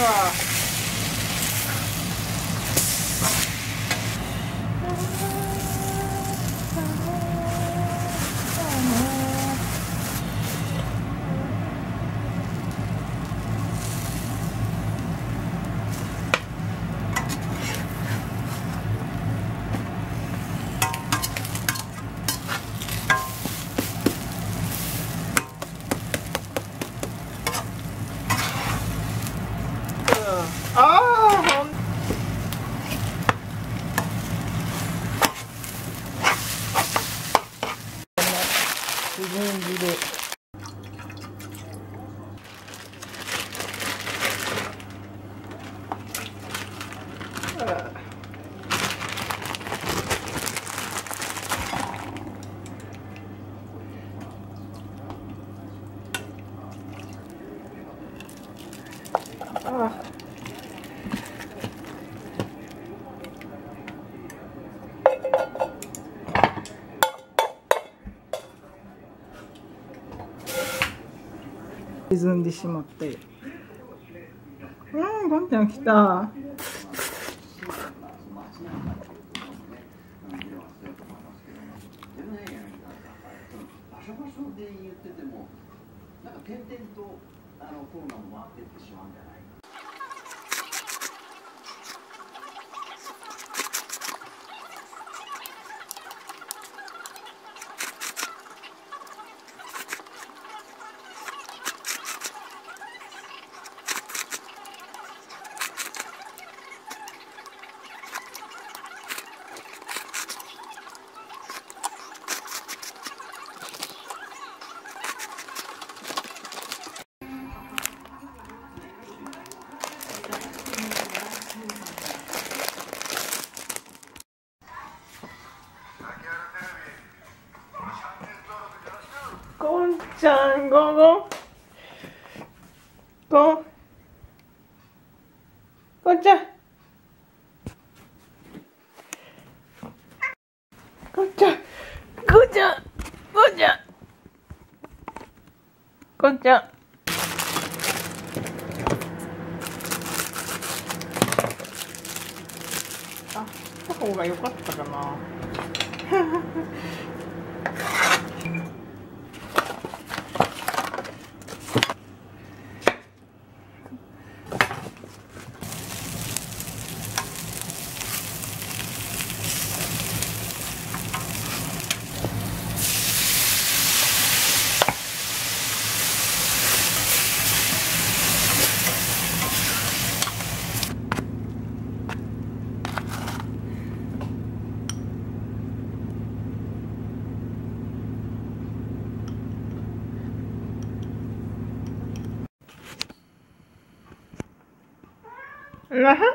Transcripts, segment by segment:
ああほん自分着でああ沈んでしまって。うんゴンちゃん来た。で言ってても、なんか点々とあのコロナも回ってってしまうんだよ3、5、5、5、こっちゃ。こっちゃ。こっちゃ。こっちゃ。こっちゃ。あ、した方が良かったかな。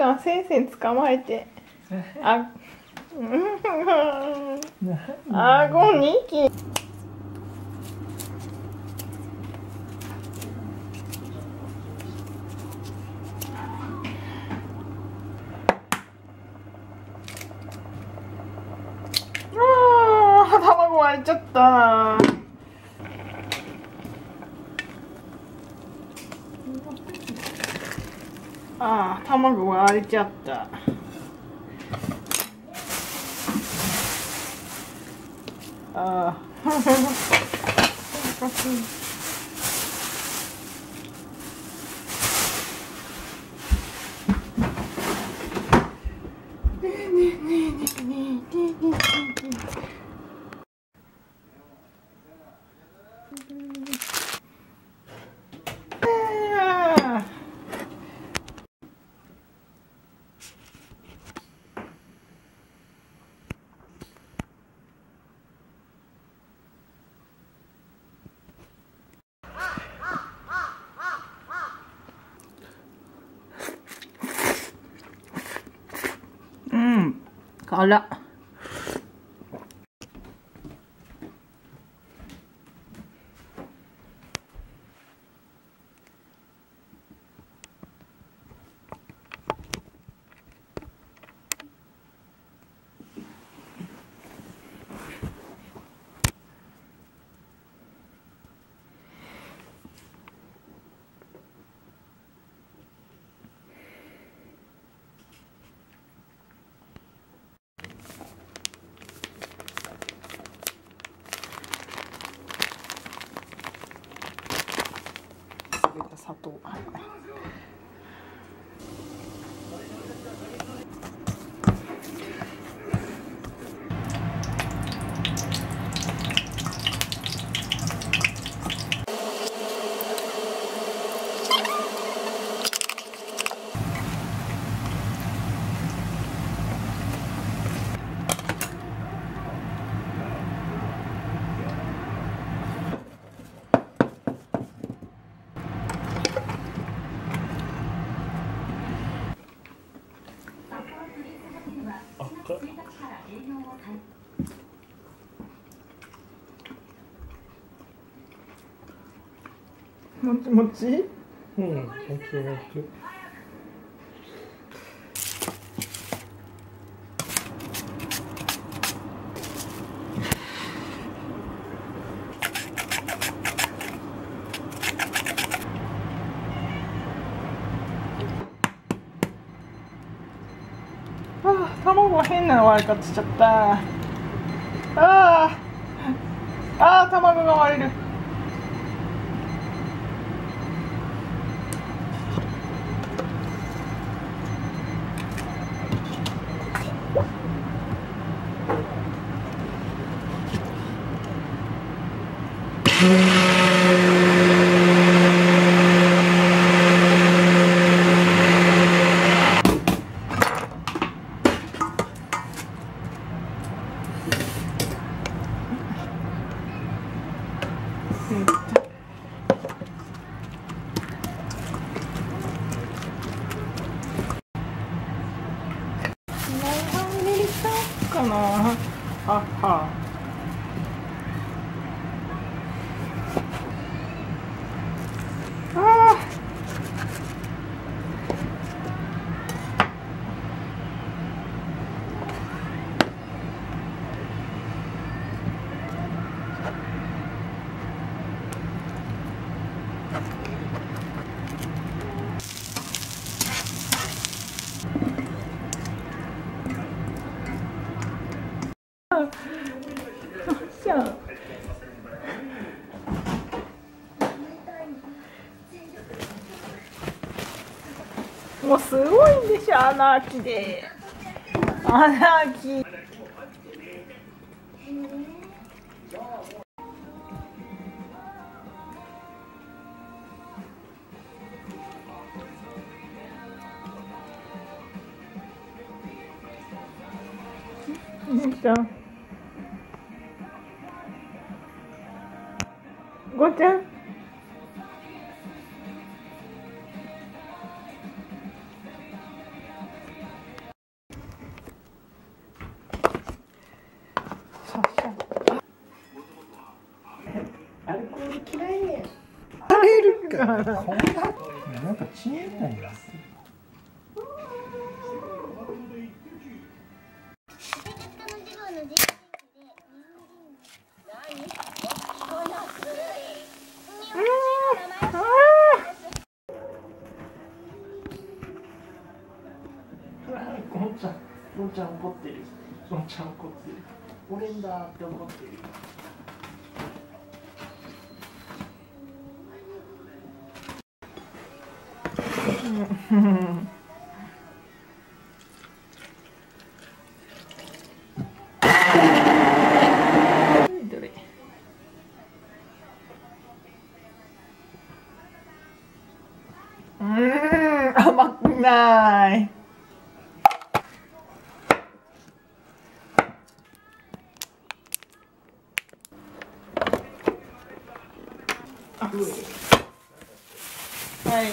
ちゃん先生捕まえて。あうん。あごにきああ卵割れちゃったなああ卵割れちゃった。ああ par là. 辛砂糖。もちもち？うん、もちもち。あ卵変な割り方しちゃった。あー。あー卵が割れる。じゃんもうすごいんでしょ穴開きで。穴開きごちゃん。アルコール嫌いね。ゴンちゃん怒ってる。俺んだって怒ってる。ーどれうん甘くないあはい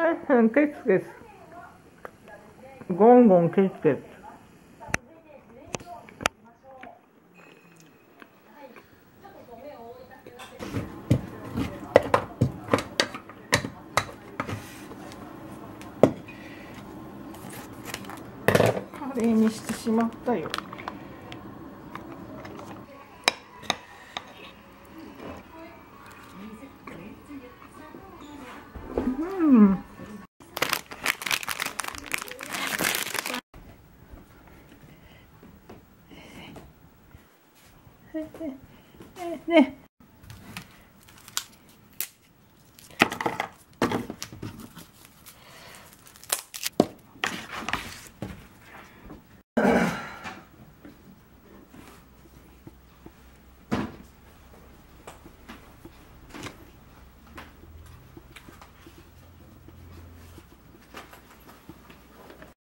うんケツケツゴンゴンケツケツカレーにしてしまったよ。うんね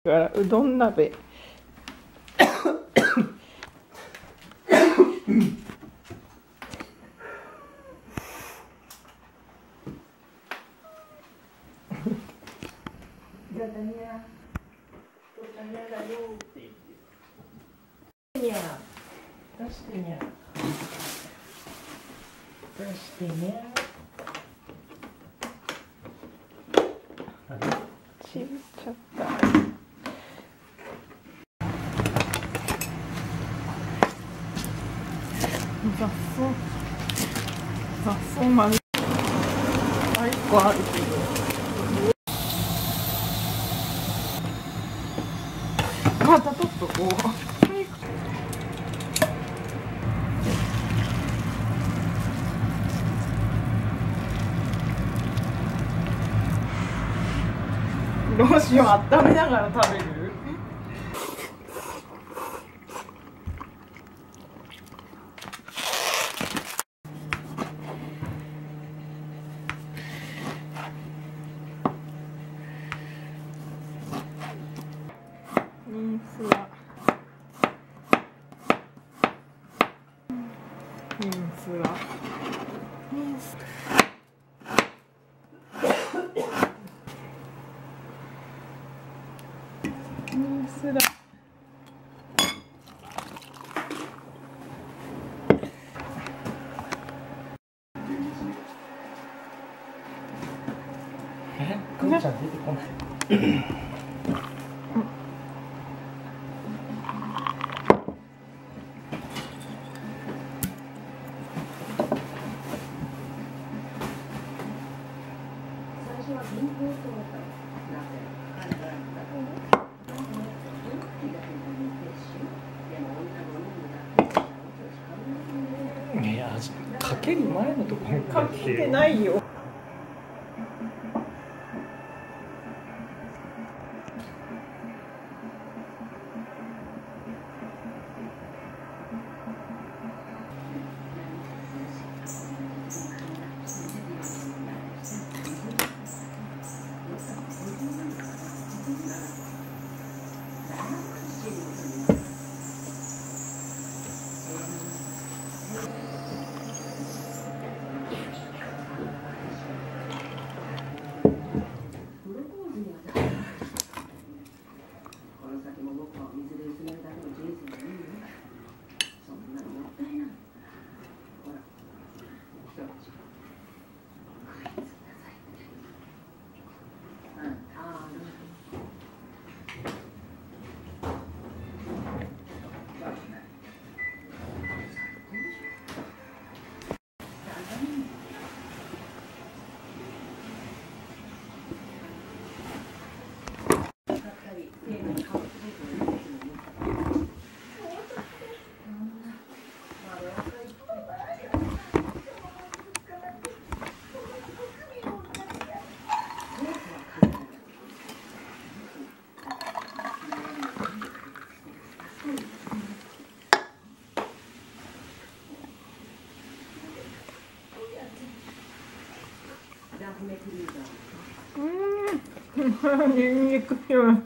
だからうどん鍋。じゃあちゃんやだよって言ってにゃ出してにゃ出してにゃあれちびっちゃった雑草雑草まであ一個あるけどまたちょっとこうどうしよう温めながら食べるニンスラニンスラニンスニンスラえ？くーちゃん出てこなかける前のところかけてないよ一 не купила.